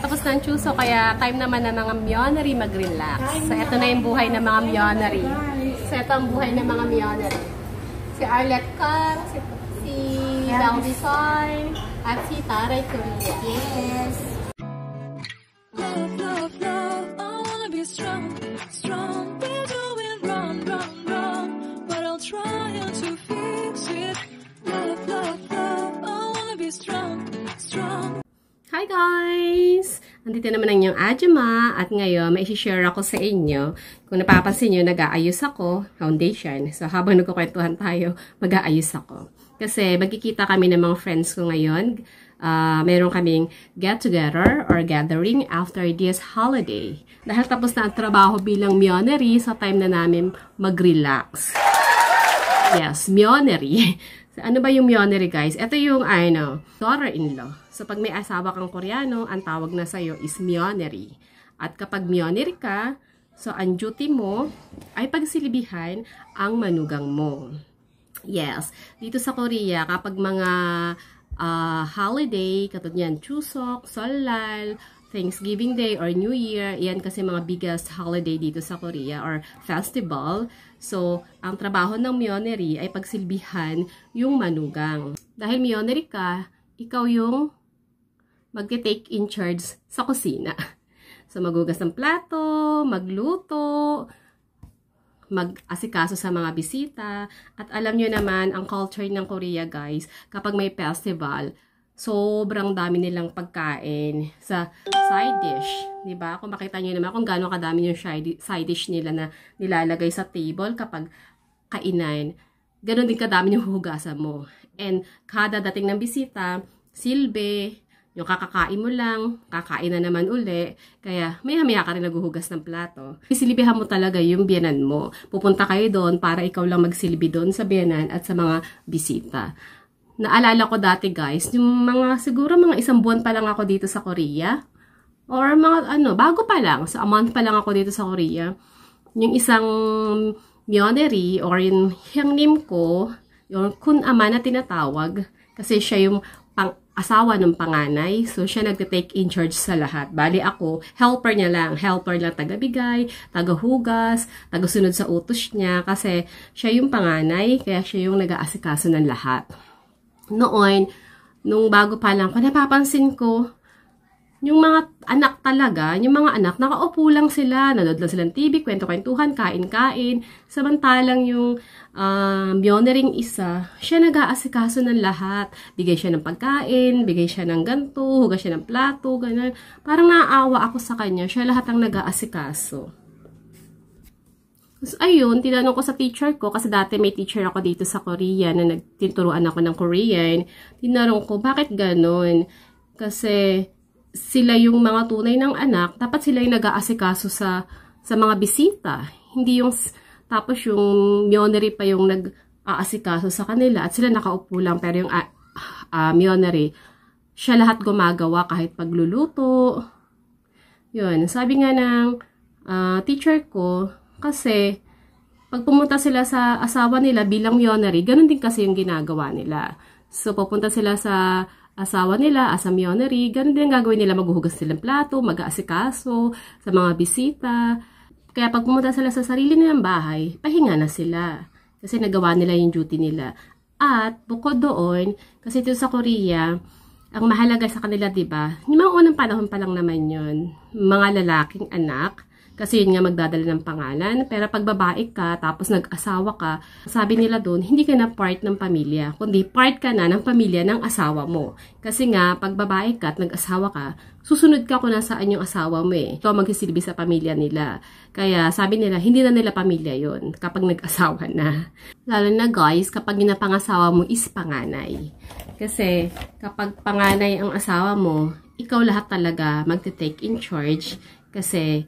tapos na ang chuso, kaya time naman ng mga mionary mag-relax. So, ito na yung buhay ng mga mionary. So, ito ang buhay ng mga mionary. Si Arlette Kang, si, si Belle Design, at si Taray Korea. Yes. Love, love, love, I wanna be strong, strong. We're doing wrong, wrong, wrong, but I'll try to fix it. Love, love, love, I wanna be strong, strong. Hi guys! Andito naman ang inyong Ajuma at ngayon may share ako sa inyo. Kung napapansin nyo, nag-aayos ako, foundation. So habang nagkukwentuhan tayo, mag-aayos ako. Kasi magkikita kami ng mga friends ko ngayon. Uh, meron kaming get-together or gathering after this holiday. Dahil tapos na ang trabaho bilang mionary, sa time na namin mag-relax. Yes, Ano ba yung mionary guys? Ito yung ano, daughter-in-law. So pag may asawa kang koreano, ang tawag na sa'yo is mionary. At kapag mionary ka, so ang duty mo ay pagsilbihan ang manugang mo. Yes, dito sa Korea, kapag mga uh, holiday, katulad yan, Chuseok, Solal, Thanksgiving Day or New Year, yan kasi mga biggest holiday dito sa Korea or festival. So, ang trabaho ng mionary ay pagsilbihan yung manugang. Dahil mionary ka, ikaw yung magte-take in charge sa kusina. So, magugas ng plato, magluto, mag-asikaso sa mga bisita. At alam nyo naman, ang culture ng Korea, guys, kapag may festival, sobrang dami nilang pagkain sa side dish. ba diba? Kung makita nyo naman kung gano'ng kadami yung side dish nila na nilalagay sa table kapag kainan. Ganon din kadami yung hugasan mo. And kada dating ng bisita, silbe, yung kakakain mo lang, kakain na naman uli, kaya maya-maya ka rin naghuhugas ng plato. Isilbihan mo talaga yung biyanan mo. Pupunta kayo doon para ikaw lang magsilbi doon sa biyanan at sa mga bisita. Naalala ko dati guys, yung mga siguro mga isang buwan pa lang ako dito sa Korea. Or mga ano, bago pa lang, so a month pa lang ako dito sa Korea. Yung isang mionary or yung hyangnim ko, yung kun ama na tinatawag, kasi siya yung pang asawa ng panganay. So, siya nagte-take in charge sa lahat. Bali ako, helper niya lang. Helper lang tagabigay, tagahugas, tagasunod sa utos niya. Kasi siya yung panganay, kaya siya yung nag-aasikaso ng lahat. Noon, nung bago pa lang ko, napapansin ko, yung mga anak talaga, yung mga anak, nakaupo lang sila, nanood lang silang TV, kwento-kwentuhan, kain-kain. Samantalang yung uh, mionering isa, siya nag-aasikaso ng lahat. Bigay siya ng pagkain, bigay siya ng ganto, hugas siya ng plato, ganun. Parang naaawa ako sa kanya, siya lahat ang nag-aasikaso. So, ayun, tinanong ko sa teacher ko, kasi dati may teacher ako dito sa Korea na nagtinturuan ako ng Korean. Tinanong ko, bakit ganun? Kasi, sila yung mga tunay ng anak, dapat sila yung nag-aasikaso sa, sa mga bisita. Hindi yung, tapos yung mionary pa yung nag-aasikaso sa kanila at sila nakaupo lang pero yung uh, uh, mionary, siya lahat gumagawa kahit pagluluto. Yun, sabi nga ng uh, teacher ko, kasi pag pumunta sila sa asawa nila bilang mionary, ganun din kasi yung ginagawa nila. So, pupunta sila sa asawa nila as a mionary, ganun din ang gagawin nila, maghuhugas ng plato, mag-aasikaso sa mga bisita. Kaya pag pumunta sila sa sarili nilang bahay, pahinga na sila. Kasi nagawa nila yung duty nila. At bukod doon, kasi dito sa Korea, ang mahalaga sa kanila, 'di ba? Yung mga unang panahon pa lang naman 'yon. Mga lalaking anak, kasi yun nga magdadala ng pangalan. Pero pag babae ka, tapos nag-asawa ka, sabi nila doon, hindi ka na part ng pamilya, kundi part ka na ng pamilya ng asawa mo. Kasi nga, pag babae ka at nag-asawa ka, susunod ka kung nasaan yung asawa mo eh. Ikaw magsisilbi sa pamilya nila. Kaya sabi nila, hindi na nila pamilya yon kapag nag-asawa na. Lalo na guys, kapag ginapangasawa mo is panganay. Kasi kapag panganay ang asawa mo, ikaw lahat talaga magte-take in charge kasi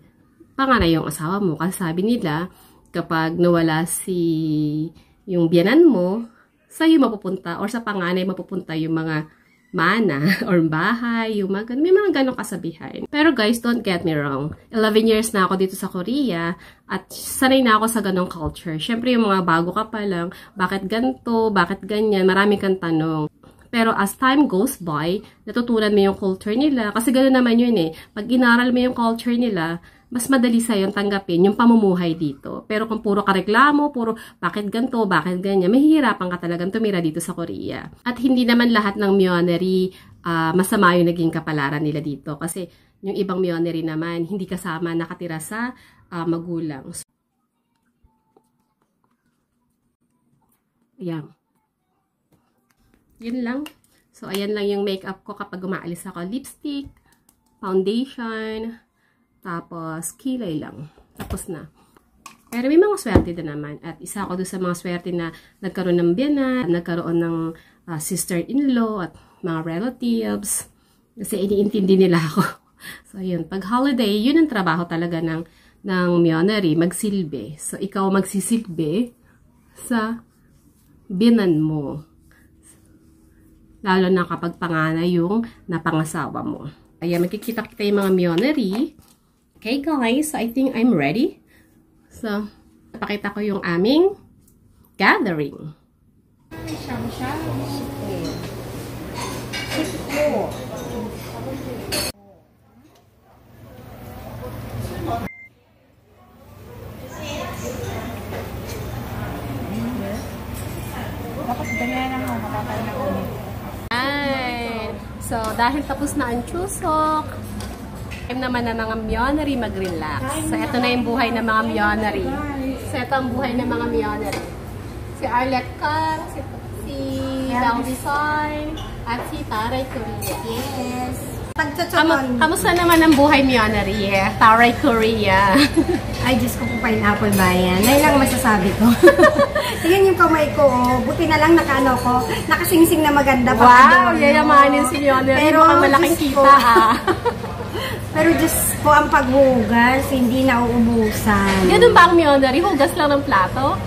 panganay yung asawa mo. Kasi sabi nila, kapag nawala si yung biyanan mo, sa'yo mapupunta or sa panganay mapupunta yung mga mana or bahay, yung mga may mga ganong kasabihan. Pero guys, don't get me wrong. 11 years na ako dito sa Korea at sanay na ako sa ganong culture. Siyempre, yung mga bago ka pa lang, bakit ganto, bakit ganyan, marami kang tanong. Pero as time goes by, natutunan mo yung culture nila. Kasi ganoon naman yun eh. Pag inaral mo yung culture nila, mas madali sa'yo tanggapin yung pamumuhay dito. Pero kung puro kareklamo, puro bakit ganto, bakit ganyan, mahihirapan ka talagang tumira dito sa Korea. At hindi naman lahat ng Myeoneri ah, masama yung naging kapalaran nila dito. Kasi yung ibang Myeoneri naman, hindi kasama nakatira sa ah, magulang. Ayan. Yun lang. So, ayan lang yung makeup ko kapag umaalis ako. Lipstick, foundation, tapos kilay lang. Tapos na. Pero may mga swerte din naman. At isa ako doon sa mga swerte na nagkaroon ng biyanan, nagkaroon ng ah, sister-in-law at mga relatives. Kasi iniintindi nila ako. So, yun. Pag holiday, yun ang trabaho talaga ng, ng Myeoneri, magsilbi. So, ikaw magsisilbi sa binan mo. Lalo na kapag panganay yung napangasawa mo. Ayan, magkikita kita yung mga Myeoneri. Okay guys, so I think I'm ready. So, napakita ko yung aming gathering. Ay, so dahil tapos na ang chusok, time naman ng mga Myeoneri mag-relax. So, ito na yung buhay ng mga Myeoneri. So, ito ang buhay ng mga Myeoneri. Si Arlette Kang, si, si Bell Design, at si Taray Korea. Yes. Kamu, Pagtutulon. kamusta naman ang buhay Myeoneri? Eh? Taray Korea. Ay, Diyos ko po pineapple ba yan? Ngayon lang ang masasabi ko. Tingnan yung kamay ko, oh. Buti na lang nakaano ko. Nakasingsing na maganda pa. wow, yayamanin si Myeoneri. Pero, malaking Diyos ko. kita ah. Pero Diyos po, ang paghugas, hindi na uubusan. Ganun ba ang Myeoneri? Hugas lang ng plato?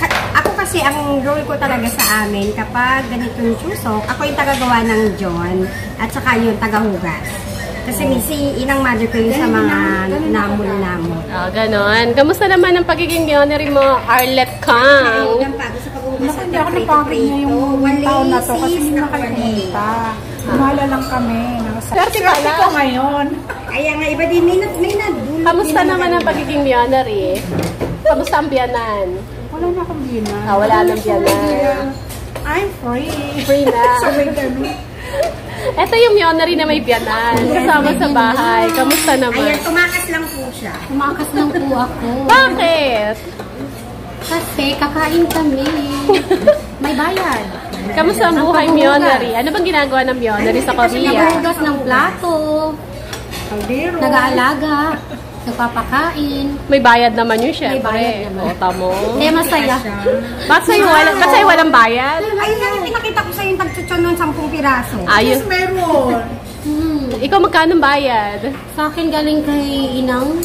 Ka- ako kasi, ang role ko talaga sa amin, kapag ganito yung chusok, ako yung tagagawa ng John, at saka yung tagahugas. Kasi si inang mother ko yung sa mga namon-namon. Ah, ganon. Kamusta naman ang pagiging Myeoneri mo, Arlette Kang? Ang pagod sa paghugas hindi ako napangkin niya yung taon na to kasi hindi na kayo pumunta. Umala lang kami. Swerte ka Swerte ko ngayon. Kaya nga, iba din, may, na- may nadulot. Kamusta din naman ang pagiging Myeoneri? Kamusta ang biyanan? Wala na akong biyanan. Ah, wala nang biyanan. I'm free. Free na. Sabay ganun. Ito yung Myeoneri na may biyanan. Kasama sa bahay. Kamusta naman? Ayan, tumakas lang po siya. Tumakas lang po ako. Bakit? Kasi kakain kami. May bayad. Kamusta ang buhay Myeoneri? Ano bang ginagawa ng Myeoneri sa Korea? Naghugas ng plato. Kaldero. Nag-aalaga. Nagpapakain. May bayad naman yun, syempre. bayad naman. O, tamo. Kaya masaya. Ba't sa'yo, wala, ba't sa'yo walang bayad? Ay, yung pinakita ko sa yung tagchuchon nun, 10 piraso. Ayun. Meron. Hmm. Ikaw magkano bayad? Sa akin galing kay Inang.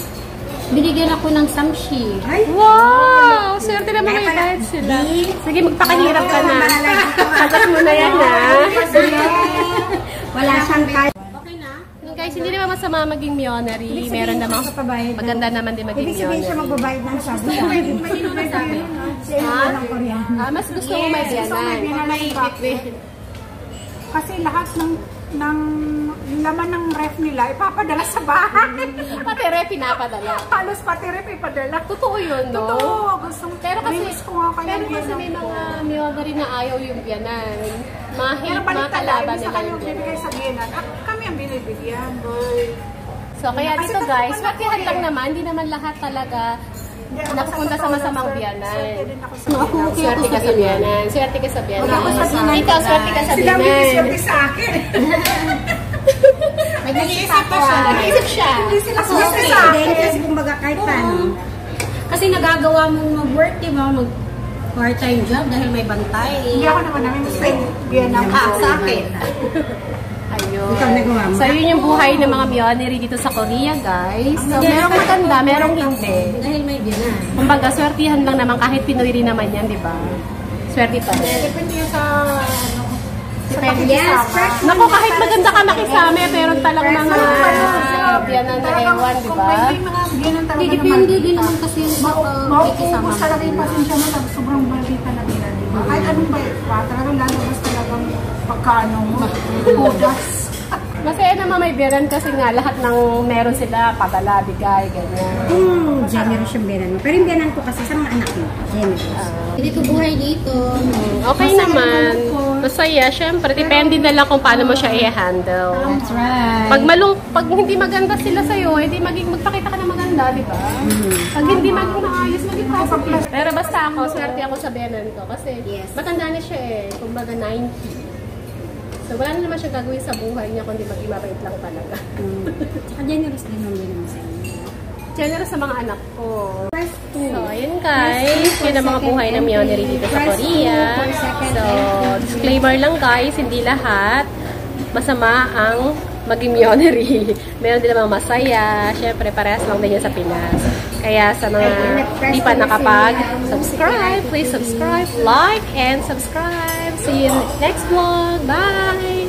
Binigyan ako ng samshi. Ay, Wow! Swerte naman may Kaya bayad sila. Sige, magpakahirap ka na. Ah. Sagot mo na yan, ha? Wala siyang card. Guys, hindi naman masama maging Myeoneri. Meron namang Pabayad. maganda naman din maging Ibig sabihin siya magbabayad ng sabi-sabi. Siya yung Ha? walang Koreano. Ah, mas gusto mo may biyanan. May Kasi lahat ng ng laman ng ref nila ipapadala sa bahay. Pati re, pinapadala. Halos pati ref ipadala. Totoo yun, no? Totoo. Gustong, Pero kasi, ko nga kayo. pero kasi may mga Myeoneri na ayaw yung biyanan. Mga Pero hate, mga balik talaga, kalaban sa nila kanyang yung bibigay sa biyanan. Ang binibigyan. So, kaya dito guys, swertihan lang naman. Hindi naman lahat talaga napupunta sa masamang biyanan. Swerte ako Ako, ka sa biyanan. Swerte ka sa biyanan. Ako. Ikaw, swerte ka sa Sila biyanan. swerte sa akin. Nag-iisip pa siya. Nag-iisip siya. Sila Kasi swerte sa akin, kasi kumbaga kahit paano. Kasi nagagawa mong mag-work, di ba? Mag part-time job dahil may bantay. Hindi ako naman namin mas may biyanan Ah, sa akin. Ayun. So, yun yung buhay ng mga Myeoneri dito sa Korea, guys. So, merong maganda, merong hindi. Dahil may biyanan. Kumbaga, swertihan lang naman kahit Pinoy rin naman yan, di ba? Swerte pa rin. Depende yan sa ano, sa Yes, fresh Naku, kahit maganda ka makisame, pero talang mga biyanan na ewan, di ba? talaga depende din naman kasi yun sa uh, may kasama Mauubos talaga yung pasensya mo. Sobrang nila din. Kahit anong bait pa, talagang lalabas talagang pagkano mo. Kudas. Masaya naman may biyanan kasi nga lahat ng meron sila, padala, bigay, ganyan. Hmm, generous yung biyanan mo. Pero yung biyanan ko kasi sa mga anak mo, generous. Hindi ko buhay dito. Okay naman. Masaya, syempre. Depende na lang kung paano mo siya i-handle. That's right. Pag malung, pag hindi maganda sila sa'yo, hindi maging magpakita ka na maganda, di ba? Pag hindi maging maayos, maging positive. Pero basta ako, swerte ako sa biyanan ko. Kasi Yes. matanda na siya eh. Kumbaga 90. So wala na naman siya gagawin sa buhay niya kundi maging mabait lang talaga. Hmm. Tsaka generous din biyanan mo sa inyo. Generous sa mga anak ko. First two. So, ayun guys. Yun ang mga buhay ng Myeoneri dito sa Korea. So, disclaimer lang guys, hindi lahat masama ang maging Myeoneri. Meron din namang masaya. Siyempre, parehas lang din yan sa Pinas. Kaya sa mga hindi pa nakapag-subscribe, please subscribe, like, and subscribe. See you in next vlog. Bye!